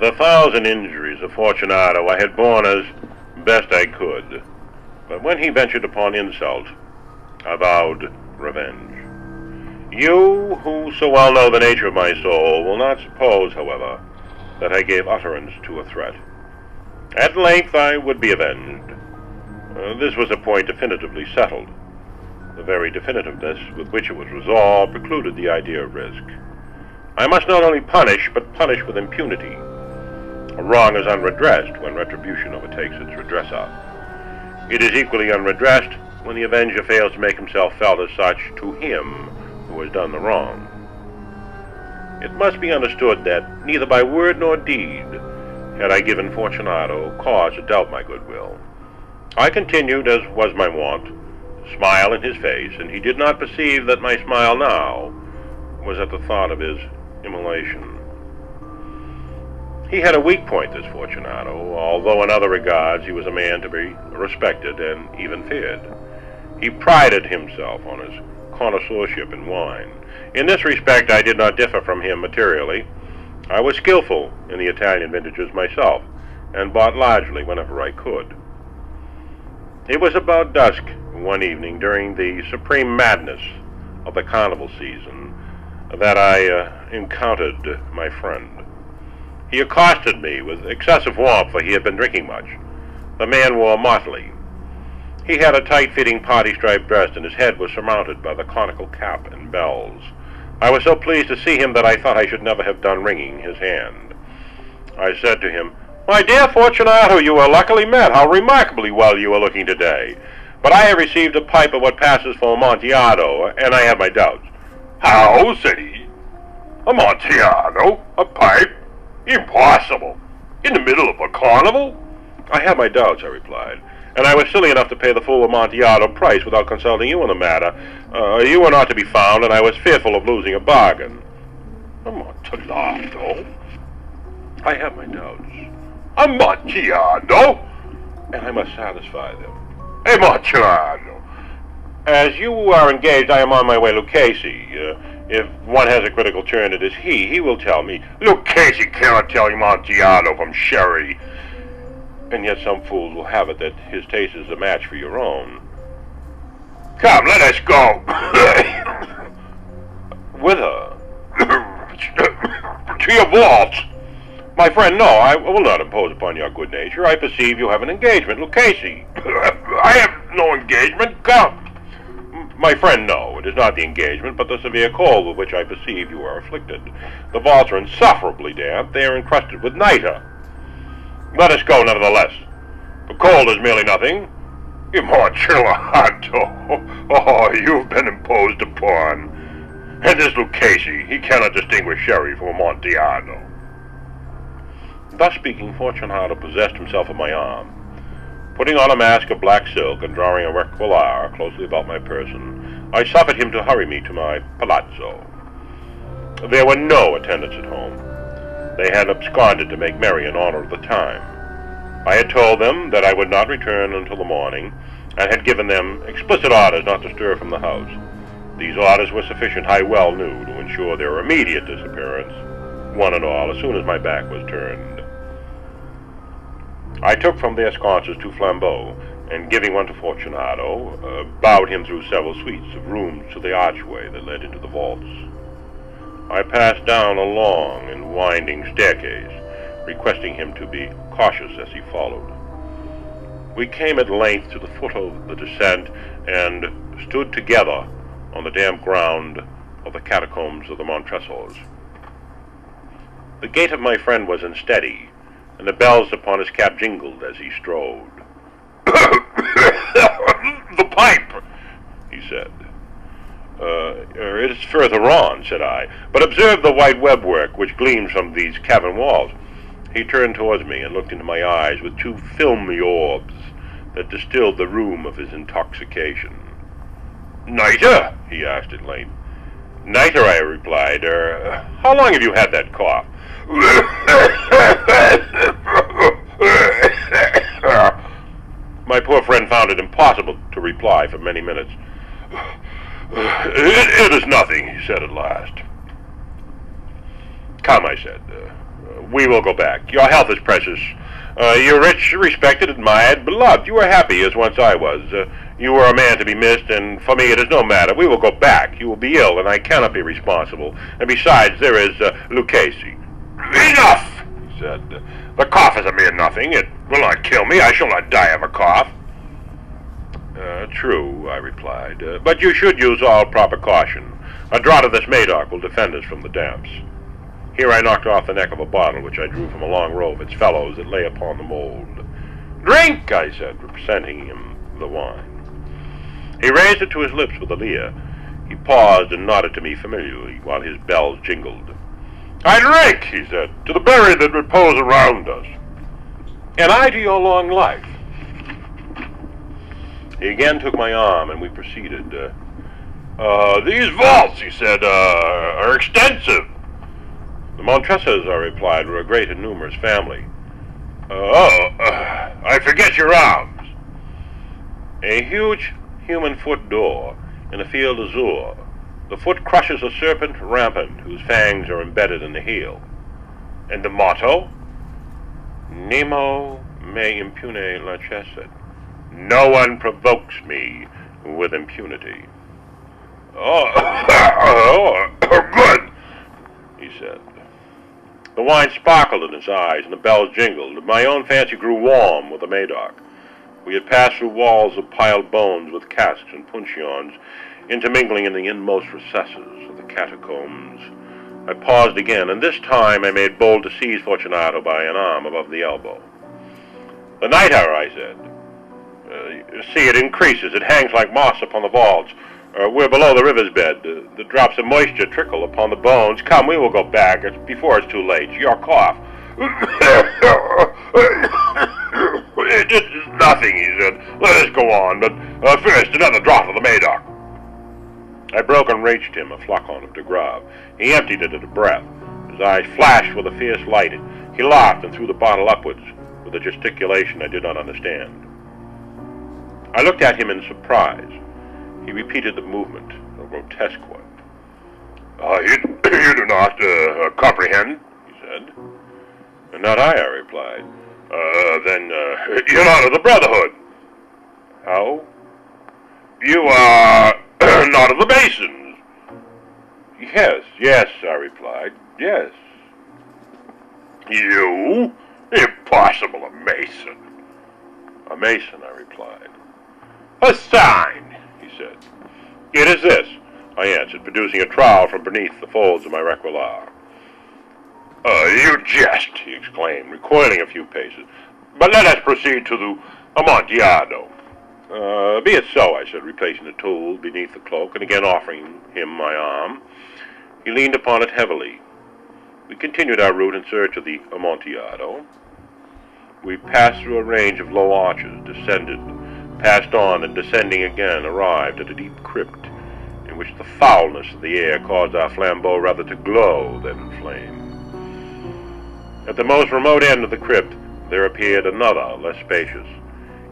The thousand injuries of Fortunato I had borne as best I could, but when he ventured upon insult, I vowed revenge. You, who so well know the nature of my soul, will not suppose, however, that I gave utterance to a threat. At length I would be avenged. Uh, this was a point definitively settled. The very definitiveness with which it was resolved precluded the idea of risk. I must not only punish, but punish with impunity. A wrong is unredressed when retribution overtakes its redressor. It is equally unredressed when the avenger fails to make himself felt as such to him who has done the wrong. It must be understood that neither by word nor deed had I given Fortunato cause to doubt my goodwill. I continued, as was my wont, to smile in his face, and he did not perceive that my smile now was at the thought of his immolation. He had a weak point, this Fortunato, although in other regards he was a man to be respected and even feared. He prided himself on his connoisseurship in wine. In this respect I did not differ from him materially. I was skilful in the Italian vintages myself, and bought largely whenever I could. It was about dusk one evening during the supreme madness of the carnival season that I uh, encountered my friend. He accosted me with excessive warmth, for he had been drinking much. The man wore motley. He had a tight-fitting party-striped dress, and his head was surmounted by the conical cap and bells. I was so pleased to see him that I thought I should never have done wringing his hand. I said to him, My dear Fortunato, you are luckily met. How remarkably well you are looking today. But I have received a pipe of what passes for Amontillado, and I have my doubts. How, said he. Amontillado? A pipe? Impossible! In the middle of a carnival? I have my doubts, I replied, and I was silly enough to pay the full Amontillado price without consulting you on the matter. Uh, you were not to be found, and I was fearful of losing a bargain. Amontillado? I have my doubts. Amontillado? And I must satisfy them. Amontillado? As you are engaged, I am on my way, Lucchese. Uh, if one has a critical turn, it is he. He will tell me. Lucchese cannot tell Amontillado from Sherry. And yet some fools will have it that his taste is a match for your own. Come, let us go. Whither? to your vault. My friend, no, I will not impose upon your good nature. I perceive you have an engagement. Lucchese. I have no engagement. Come. My friend, no, it is not the engagement, but the severe cold with which I perceive you are afflicted. The vaults are insufferably damp. They are encrusted with nitre. Let us go, nevertheless. The cold is merely nothing. Amontillado! Oh, you've been imposed upon. And this Lucchese, he cannot distinguish Sherry from Amontillado. Thus speaking, Fortunato possessed himself of my arm. Putting on a mask of black silk and drawing a roquelaire closely about my person, I suffered him to hurry me to my palazzo. There were no attendants at home. They had absconded to make merry in honor of the time. I had told them that I would not return until the morning, and had given them explicit orders not to stir from the house. These orders were sufficient, I well knew, to ensure their immediate disappearance, one and all, as soon as my back was turned. I took from their sconces two flambeaux, and giving one to Fortunato, uh, bowed him through several suites of rooms to the archway that led into the vaults. I passed down a long and winding staircase, requesting him to be cautious as he followed. We came at length to the foot of the descent, and stood together on the damp ground of the catacombs of the Montresors. The gait of my friend was unsteady, and the bells upon his cap jingled as he strode. the pipe, he said. Uh, it is further on, said I, but observe the white webwork which gleams from these cavern walls. He turned towards me and looked into my eyes with two filmy orbs that distilled the rheum of his intoxication. Nitre? he asked at length. Nitre, I replied. Er, how long have you had that cough? My poor friend found it impossible to reply for many minutes. It, it is nothing, he said at last. Come, I said. Uh, we will go back. Your health is precious. Uh, you're rich, respected, admired, beloved. You are happy as once I was. Uh, you were a man to be missed, and for me it is no matter. We will go back. You will be ill, and I cannot be responsible. And besides, there is uh, Lucchese. Enough, he said. The cough is a mere nothing. It will not kill me. I shall not die of a cough. Uh, true, I replied. Uh, but you should use all proper caution. A draught of this Medoc will defend us from the damps. Here I knocked off the neck of a bottle which I drew from a long row of its fellows that lay upon the mold. Drink, I said, presenting him the wine. He raised it to his lips with a leer. He paused and nodded to me familiarly while his bells jingled. I drink, he said, to the buried that repose around us. And I to your long life. He again took my arm, and we proceeded. Uh, uh, these vaults, he said, uh, are extensive. The Montresors, I replied, were a great and numerous family. Uh, oh, uh, I forget your arms. A huge human foot d'or in a field azure. The foot crushes a serpent rampant whose fangs are embedded in the heel. And the motto? Nemo me impune lacessit. No one provokes me with impunity. Oh, oh, good, he said. The wine sparkled in his eyes and the bells jingled. My own fancy grew warm with the Medoc. We had passed through walls of piled bones with casks and puncheons, intermingling in the inmost recesses of the catacombs. I paused again, and this time I made bold to seize Fortunato by an arm above the elbow. The nitre, I said. Uh, see, it increases. It hangs like moss upon the vaults. Uh, we're below the river's bed. Uh, the drops of moisture trickle upon the bones. Come, we will go back it's before it's too late. Your cough. it is nothing, he said. Let us go on, but uh, first another draught of the Medoc. I broke and reached him a flacon of de Grave. He emptied it at a breath. His eyes flashed with a fierce light. He laughed and threw the bottle upwards with a gesticulation I did not understand. I looked at him in surprise. He repeated the movement, a grotesque one. Uh, you, you do not uh, comprehend, he said. Not I, I replied. Uh, then uh, you're not of the Brotherhood. How? You are not of the Masons. Yes, yes, I replied. Yes. You? Impossible, a Mason. A Mason, I replied. A sign, he said. It is this, I answered, producing a trowel from beneath the folds of my roquelaire. Uh, you jest, he exclaimed, recoiling a few paces. But let us proceed to the Amontillado. Uh, be it so, I said, replacing the tool beneath the cloak and again offering him my arm. He leaned upon it heavily. We continued our route in search of the Amontillado. We passed through a range of low arches, descended, passed on, and descending again, arrived at a deep crypt in which the foulness of the air caused our flambeau rather to glow than flame. At the most remote end of the crypt there appeared another, less spacious.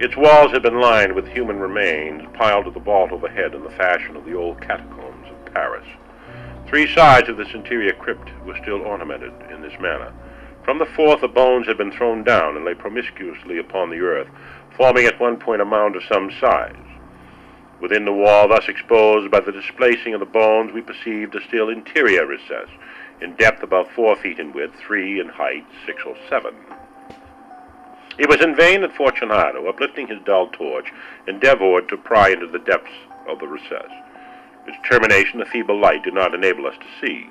Its walls had been lined with human remains piled to the vault overhead in the fashion of the old catacombs of Paris. Three sides of this interior crypt were still ornamented in this manner. From the fourth the bones had been thrown down and lay promiscuously upon the earth, forming at one point a mound of some size. Within the wall thus exposed by the displacing of the bones we perceived a still interior recess, in depth about four feet in width, three in height, six or seven. It was in vain that Fortunato, uplifting his dull torch, endeavored to pry into the depths of the recess. Its termination the feeble light did not enable us to see.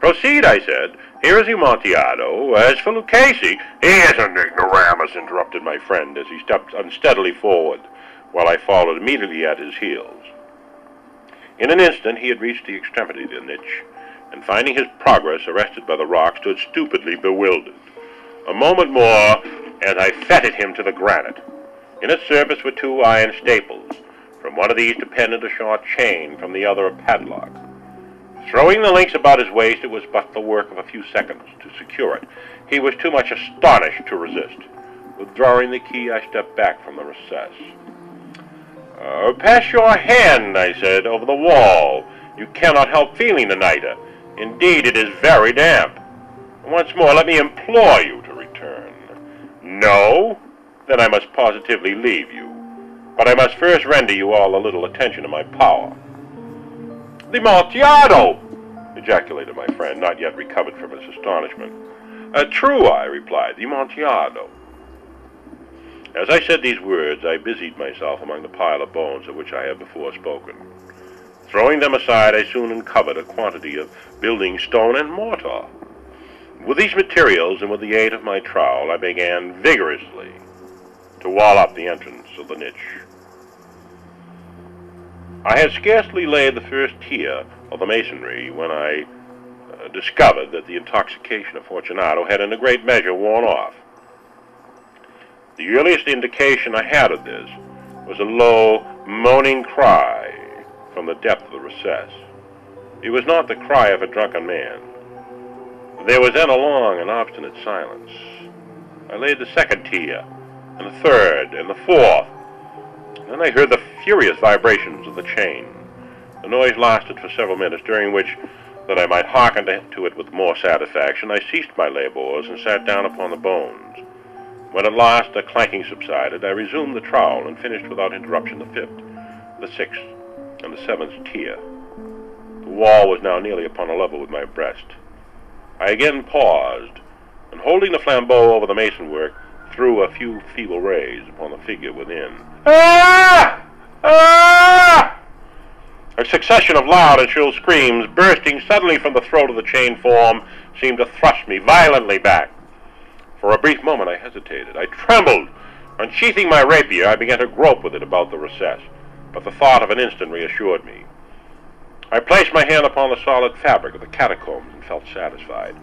Proceed, I said. Here is Amontillado. As for Lucchese, he is an ignoramus, interrupted my friend as he stepped unsteadily forward, while I followed immediately at his heels. In an instant he had reached the extremity of the niche, and finding his progress arrested by the rock, stood stupidly bewildered. A moment more, as I fetted him to the granite. In its service were two iron staples. From one of these depended a short chain, from the other a padlock. Throwing the links about his waist, it was but the work of a few seconds to secure it. He was too much astonished to resist. Withdrawing the key, I stepped back from the recess. Uh, pass your hand, I said, over the wall. You cannot help feeling the niter. Indeed, it is very damp. Once more, let me implore you. No? Then I must positively leave you. But I must first render you all a little attention to my power. The Amontillado! ejaculated my friend, not yet recovered from his astonishment. Uh, true, I replied, the Amontillado. As I said these words, I busied myself among the pile of bones of which I have before spoken. Throwing them aside, I soon uncovered a quantity of building stone and mortar. With these materials and with the aid of my trowel, I began vigorously to wall up the entrance of the niche. I had scarcely laid the first tier of the masonry when I uh, discovered that the intoxication of Fortunato had in a great measure worn off. The earliest indication I had of this was a low, moaning cry from the depth of the recess. It was not the cry of a drunken man. There was then a long and obstinate silence. I laid the second tier, and the third, and the fourth. Then I heard the furious vibrations of the chain. The noise lasted for several minutes, during which, that I might hearken to it with more satisfaction, I ceased my labors and sat down upon the bones. When at last the clanking subsided, I resumed the trowel and finished without interruption the fifth, the sixth, and the seventh tier. The wall was now nearly upon a level with my breast. I again paused, and holding the flambeau over the masonwork, threw a few feeble rays upon the figure within. Ah! Ah! A succession of loud and shrill screams, bursting suddenly from the throat of the chained form, seemed to thrust me violently back. For a brief moment I hesitated. I trembled. Unsheathing my rapier, I began to grope with it about the recess but the thought of an instant reassured me. I placed my hand upon the solid fabric of the catacombs and felt satisfied.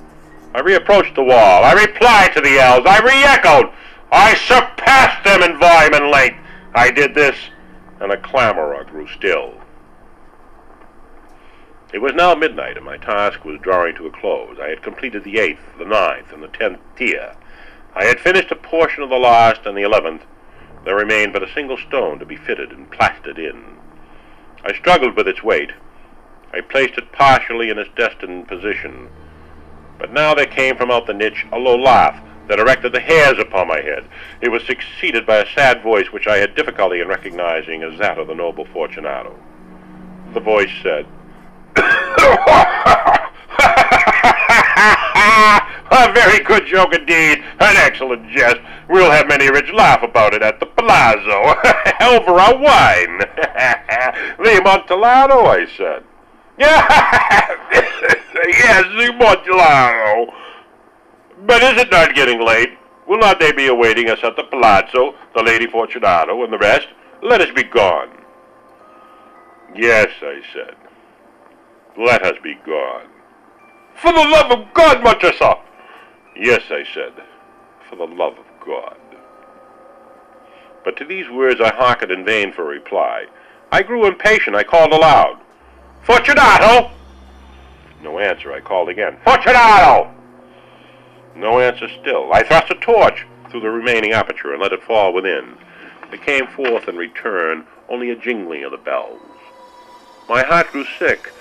I reapproached the wall. I replied to the yells. I re-echoed. I surpassed them in volume and length. I did this, and the clamor grew still. It was now midnight, and my task was drawing to a close. I had completed the eighth, the ninth, and the tenth tier. I had finished a portion of the last and the eleventh, there remained but a single stone to be fitted and plastered in. I struggled with its weight. I placed it partially in its destined position. But now there came from out the niche a low laugh that erected the hairs upon my head. It was succeeded by a sad voice which I had difficulty in recognizing as that of the noble Fortunato. The voice said, A very good joke indeed. An excellent jest. We'll have many a rich laugh about it at the Palazzo. Over our wine. the Amontillado, I said. yes, the Amontillado. But is it not getting late? Will not they be awaiting us at the Palazzo, the Lady Fortunato, and the rest? Let us be gone. Yes, I said. Let us be gone. For the love of God, Montresor! Yes, I said, for the love of God. But to these words I hearkened in vain for a reply. I grew impatient. I called aloud, Fortunato! No answer. I called again, Fortunato! No answer still. I thrust a torch through the remaining aperture and let it fall within. It came forth in return only a jingling of the bells. My heart grew sick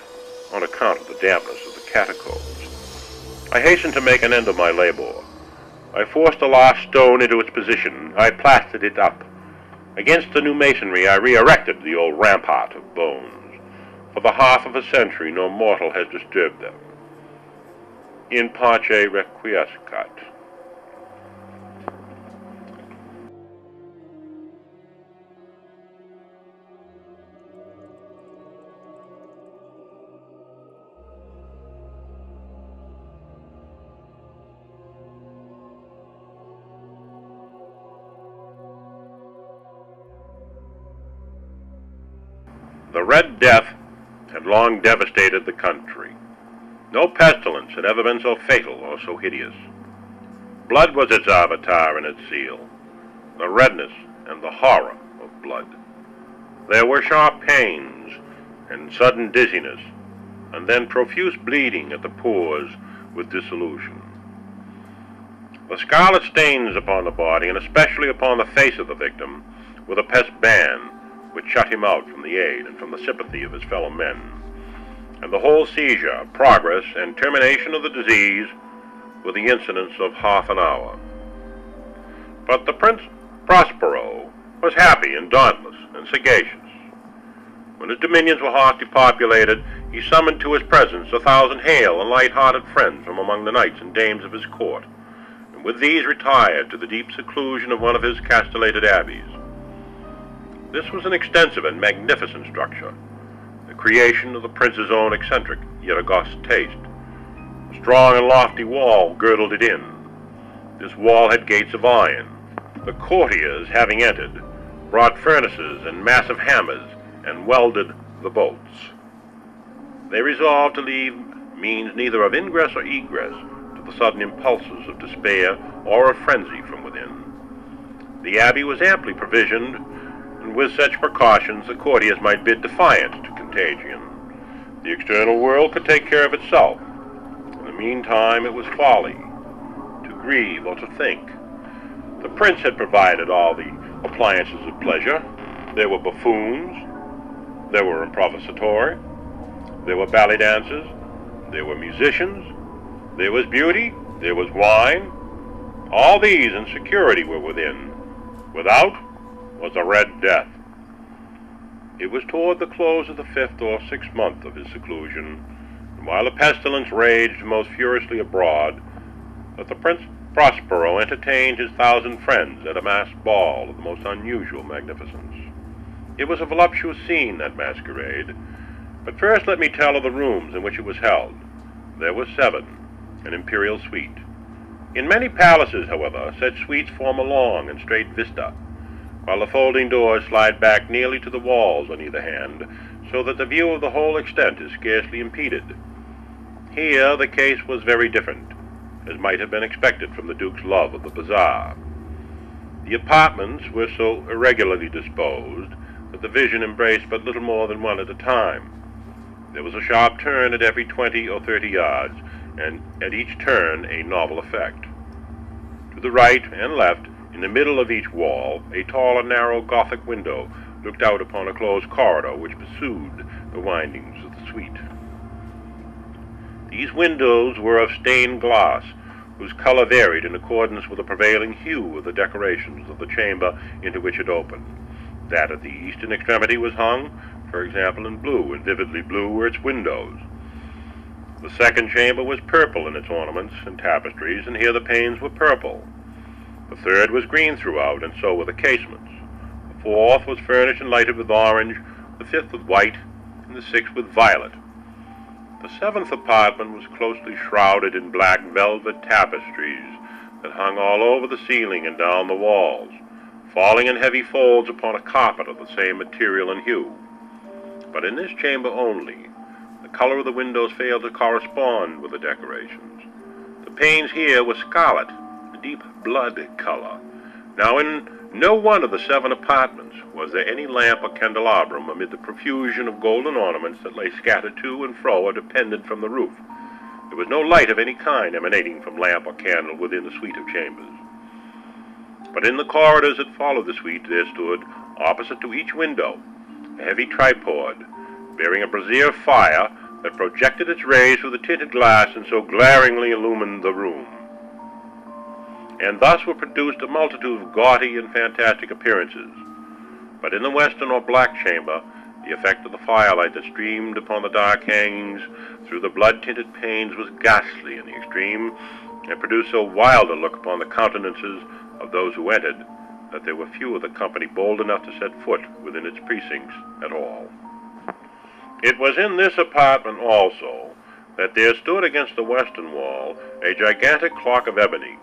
on account of the dampness of the catacombs. I hastened to make an end of my labor. I forced the last stone into its position. I plastered it up. Against the new masonry, I re-erected the old rampart of bones. For the half of a century, no mortal has disturbed them. In pace requiescat. The Red Death had long devastated the country. No pestilence had ever been so fatal or so hideous. Blood was its avatar and its seal, the redness and the horror of blood. There were sharp pains and sudden dizziness, and then profuse bleeding at the pores with dissolution. The scarlet stains upon the body, and especially upon the face of the victim, were the pest ban which shut him out from the aid and from the sympathy of his fellow men. and the whole seizure, progress, and termination of the disease were the incidents of half an hour. But the Prince Prospero was happy and dauntless and sagacious. When his dominions were hotly populated, he summoned to his presence a thousand hale and light-hearted friends from among the knights and dames of his court, and with these retired to the deep seclusion of one of his castellated abbeys. This was an extensive and magnificent structure, the creation of the prince's own eccentric yet august taste. A strong and lofty wall girdled it in. This wall had gates of iron. The courtiers, having entered, brought furnaces and massive hammers and welded the bolts. They resolved to leave means neither of ingress or egress to the sudden impulses of despair or of frenzy from within. The abbey was amply provisioned, and with such precautions the courtiers might bid defiance to contagion. The external world could take care of itself. In the meantime, it was folly to grieve or to think. The prince had provided all the appliances of pleasure. There were buffoons, there were improvisatori, there were ballet dancers, there were musicians, there was beauty, there was wine. All these and security were within. Without was a red death. It was toward the close of the fifth or sixth month of his seclusion, and while the pestilence raged most furiously abroad, that the Prince Prospero entertained his thousand friends at a masked ball of the most unusual magnificence. It was a voluptuous scene, that masquerade. But first let me tell of the rooms in which it was held. There were seven, an imperial suite. In many palaces, however, such suites form a long and straight vista, while the folding doors slide back nearly to the walls on either hand, so that the view of the whole extent is scarcely impeded. Here the case was very different as might have been expected from the Duke's love of the bizarre. The apartments were so irregularly disposed that the vision embraced but little more than one at a time. There was a sharp turn at every twenty or thirty yards, and at each turn a novel effect. To the right and left, in the middle of each wall, a tall and narrow Gothic window looked out upon a closed corridor which pursued the windings of the suite. These windows were of stained glass, whose color varied in accordance with the prevailing hue of the decorations of the chamber into which it opened. That at the eastern extremity was hung, for example, in blue, and vividly blue were its windows. The second chamber was purple in its ornaments and tapestries, and here the panes were purple. The third was green throughout, and so were the casements. The fourth was furnished and lighted with orange, the fifth with white, and the sixth with violet. The seventh apartment was closely shrouded in black velvet tapestries that hung all over the ceiling and down the walls, falling in heavy folds upon a carpet of the same material and hue. But in this chamber only, the color of the windows failed to correspond with the decorations. The panes here were scarlet, deep blood color. Now in no one of the seven apartments was there any lamp or candelabrum amid the profusion of golden ornaments that lay scattered to and fro or depended from the roof. There was no light of any kind emanating from lamp or candle within the suite of chambers. But in the corridors that followed the suite there stood, opposite to each window, a heavy tripod bearing a brazier fire that projected its rays through the tinted glass and so glaringly illumined the room and thus were produced a multitude of gaudy and fantastic appearances. But in the western or black chamber, the effect of the firelight that streamed upon the dark hangings through the blood-tinted panes was ghastly in the extreme, and produced so wild a look upon the countenances of those who entered that there were few of the company bold enough to set foot within its precincts at all. It was in this apartment also that there stood against the western wall a gigantic clock of ebony,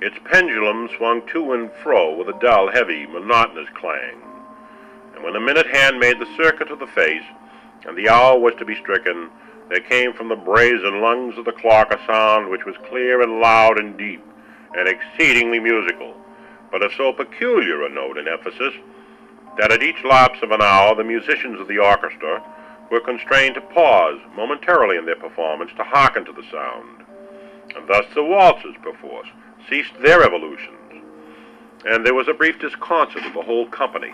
its pendulum swung to and fro with a dull, heavy, monotonous clang. And when the minute hand made the circuit of the face, and the hour was to be stricken, there came from the brazen lungs of the clock a sound which was clear and loud and deep, and exceedingly musical, but of so peculiar a note and emphasis that at each lapse of an hour the musicians of the orchestra were constrained to pause momentarily in their performance to hearken to the sound. And thus the waltzes, perforce, ceased their evolutions, and there was a brief disconcert of the whole company.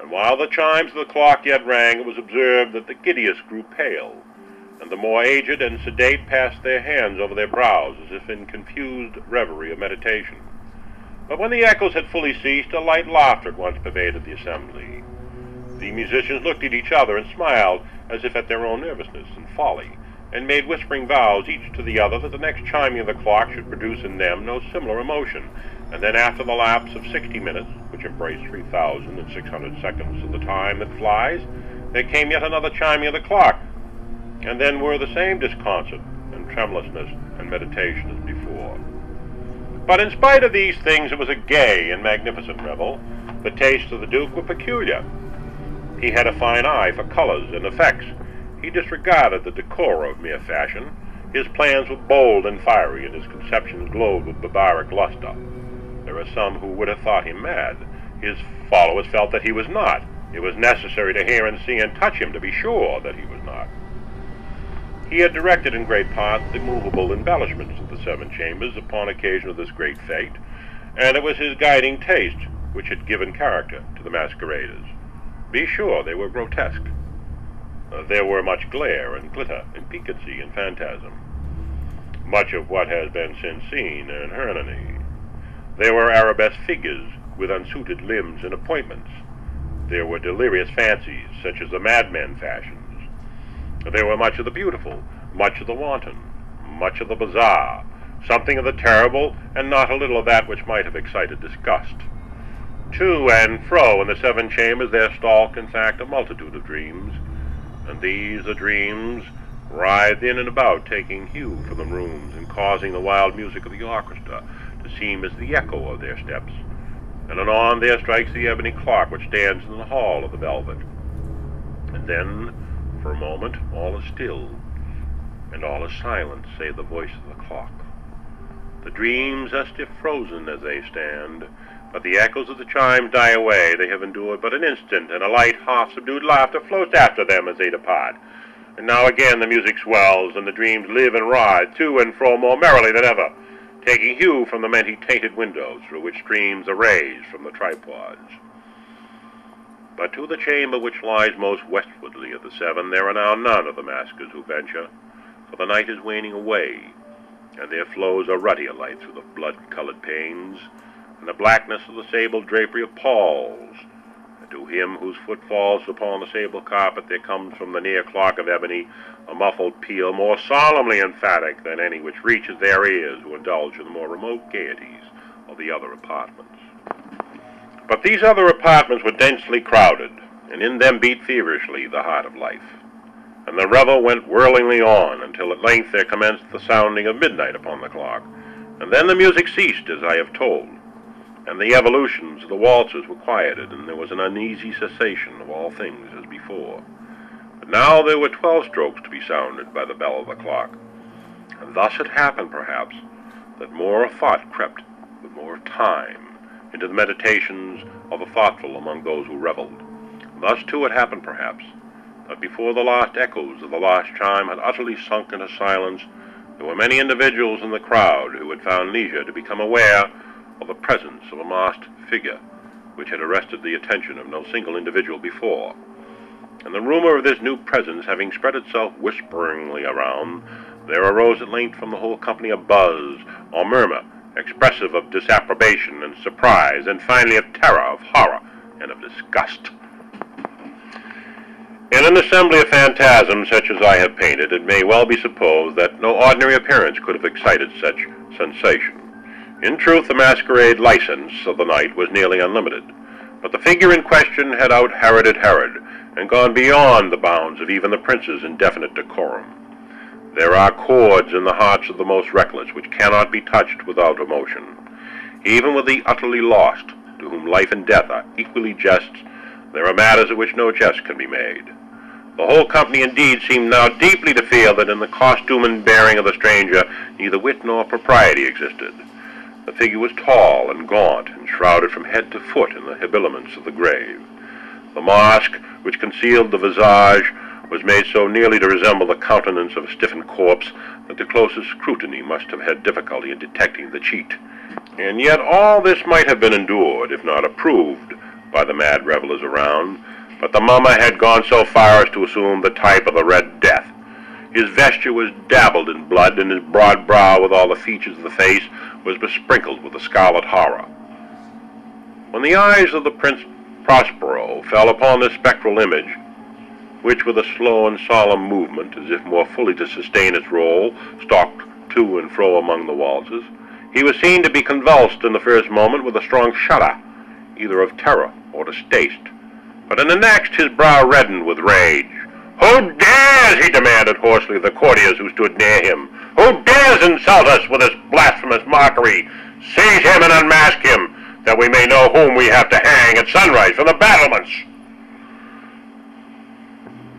and while the chimes of the clock yet rang, it was observed that the giddiest grew pale, and the more aged and sedate passed their hands over their brows as if in confused reverie or meditation. But when the echoes had fully ceased, a light laughter at once pervaded the assembly. The musicians looked at each other and smiled as if at their own nervousness and folly, and made whispering vows each to the other that the next chiming of the clock should produce in them no similar emotion. And then after the lapse of sixty minutes, which embraced three thousand and six hundred seconds of the time that flies, there came yet another chiming of the clock, and then were the same disconcert and tremulousness and meditation as before. But in spite of these things, it was a gay and magnificent revel. The tastes of the Duke were peculiar. He had a fine eye for colors and effects. He disregarded the decorum of mere fashion. His plans were bold and fiery, and his conceptions glowed with barbaric luster. There are some who would have thought him mad. His followers felt that he was not. It was necessary to hear and see and touch him to be sure that he was not. He had directed in great part the movable embellishments of the seven chambers upon occasion of this great fete, and it was his guiding taste which had given character to the masqueraders. Be sure they were grotesque. Uh, there were much glare and glitter and piquancy and phantasm, much of what has been since seen in Hernani. There were arabesque figures with unsuited limbs and appointments. There were delirious fancies, such as the madmen fashions. there were much of the beautiful, much of the wanton, much of the bizarre, something of the terrible, and not a little of that which might have excited disgust. To and fro in the seven chambers there stalk, in fact, a multitude of dreams, and these, the dreams, writhe in and about, taking hue from the rooms, and causing the wild music of the orchestra to seem as the echo of their steps. And anon there strikes the ebony clock which stands in the hall of the velvet. And then for a moment, all is still, and all is silent save the voice of the clock. The dreams are stiff frozen as they stand, but the echoes of the chimes die away. They have endured but an instant, and a light, half-subdued laughter floats after them as they depart. And now again the music swells, and the dreams live and writhe to and fro more merrily than ever, taking hue from the many tainted windows through which streams the rays from the tripods. But to the chamber which lies most westwardly of the seven there are now none of the maskers who venture, for the night is waning away, and there flows a ruddier light through the blood-colored panes, and the blackness of the sable drapery appalls. And to him whose foot falls upon the sable carpet there comes from the near clock of ebony a muffled peal more solemnly emphatic than any which reaches their ears who indulge in the more remote gaieties of the other apartments. But these other apartments were densely crowded, and in them beat feverishly the heart of life. And the revel went whirlingly on until at length there commenced the sounding of midnight upon the clock, and then the music ceased, as I have told, and the evolutions of the waltzers were quieted, and there was an uneasy cessation of all things as before. But now there were twelve strokes to be sounded by the bell of the clock, and thus it happened, perhaps, that more of thought crept with more of time into the meditations of the thoughtful among those who reveled. Thus, too, it happened, perhaps, that before the last echoes of the last chime had utterly sunk into silence, there were many individuals in the crowd who had found leisure to become aware of the presence of a masked figure which had arrested the attention of no single individual before. And the rumor of this new presence having spread itself whisperingly around, there arose at length from the whole company a buzz or murmur expressive of disapprobation and surprise, and finally of terror, of horror, and of disgust. In an assembly of phantasms such as I have painted, it may well be supposed that no ordinary appearance could have excited such sensation. In truth, the masquerade license of the night was nearly unlimited, but the figure in question had out-Heroded Herod, and gone beyond the bounds of even the prince's indefinite decorum. There are chords in the hearts of the most reckless which cannot be touched without emotion. Even with the utterly lost, to whom life and death are equally jests, there are matters at which no jest can be made. The whole company indeed seemed now deeply to feel that in the costume and bearing of the stranger neither wit nor propriety existed. The figure was tall and gaunt, and shrouded from head to foot in the habiliments of the grave. The mask, which concealed the visage, was made so nearly to resemble the countenance of a stiffened corpse that the closest scrutiny must have had difficulty in detecting the cheat. And yet all this might have been endured, if not approved, by the mad revelers around, but the mummer had gone so far as to assume the type of the Red Death. His vesture was dabbled in blood, and his broad brow, with all the features of the face, was besprinkled with a scarlet horror. When the eyes of the Prince Prospero fell upon this spectral image, which with a slow and solemn movement, as if more fully to sustain its role, stalked to and fro among the waltzes, he was seen to be convulsed in the first moment with a strong shudder, either of terror or distaste. But in the next his brow reddened with rage. Who dares, he demanded hoarsely of the courtiers who stood near him, who dares insult us with this blasphemous mockery? Seize him and unmask him, that we may know whom we have to hang at sunrise from the battlements.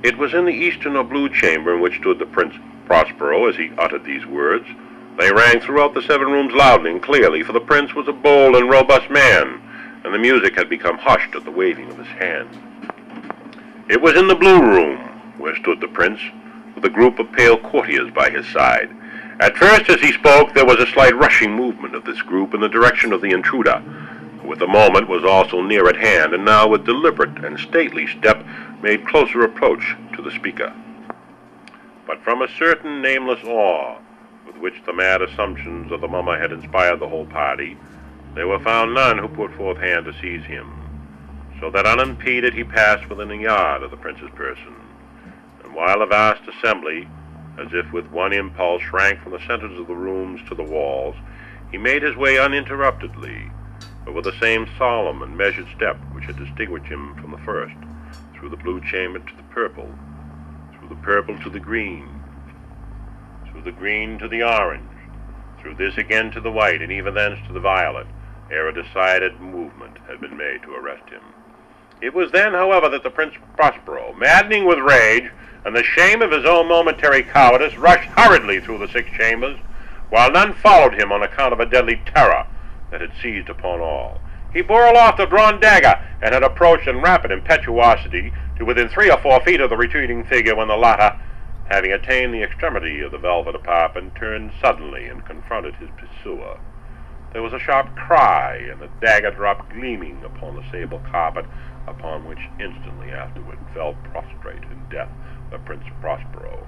It was in the eastern or blue chamber in which stood the Prince Prospero as he uttered these words. They rang throughout the seven rooms loudly and clearly, for the prince was a bold and robust man, and the music had become hushed at the waving of his hand. It was in the blue room where stood the prince, with a group of pale courtiers by his side. At first, as he spoke, there was a slight rushing movement of this group in the direction of the intruder, who at the moment was also near at hand, and now with deliberate and stately step made closer approach to the speaker. But from a certain nameless awe with which the mad assumptions of the mummer had inspired the whole party, there were found none who put forth hand to seize him, so that unimpeded he passed within a yard of the prince's person while the vast assembly, as if with one impulse, shrank from the centers of the rooms to the walls, he made his way uninterruptedly, but with the same solemn and measured step which had distinguished him from the first, through the blue chamber to the purple, through the purple to the green, through the green to the orange, through this again to the white, and even thence to the violet, ere a decided movement had been made to arrest him. It was then, however, that the Prince Prospero, maddening with rage, and the shame of his own momentary cowardice rushed hurriedly through the six chambers, while none followed him on account of a deadly terror that had seized upon all. He bore aloft a drawn dagger, and had approached in rapid impetuosity to within three or four feet of the retreating figure when the latter, having attained the extremity of the velvet apartment, turned suddenly and confronted his pursuer. There was a sharp cry, and the dagger dropped gleaming upon the sable carpet, upon which instantly afterward fell prostrate in death the Prince Prospero.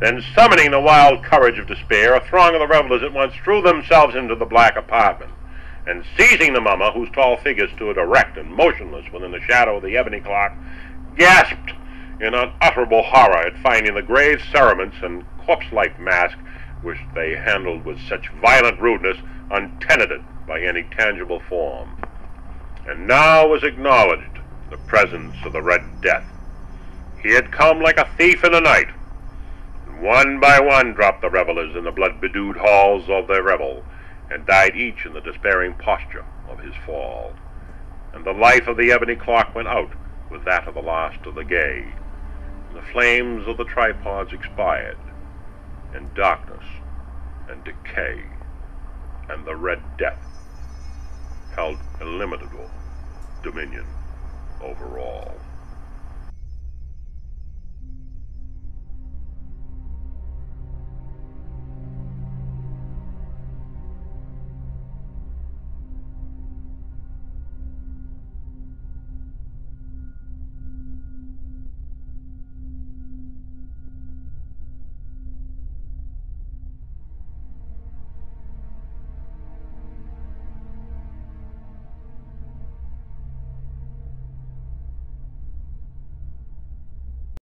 Then, summoning the wild courage of despair, a throng of the revelers at once threw themselves into the black apartment, and seizing the mummer, whose tall figure stood erect and motionless within the shadow of the ebony clock, gasped in unutterable horror at finding the grave cerements and corpse-like mask which they handled with such violent rudeness untenanted by any tangible form. And now was acknowledged the presence of the Red Death. He had come like a thief in the night. And one by one dropped the revelers in the blood-bedewed halls of their revel, and died each in the despairing posture of his fall. And the life of the ebony clock went out with that of the last of the gay. And the flames of the tripods expired, and darkness and decay and the Red Death held illimitable dominion over all.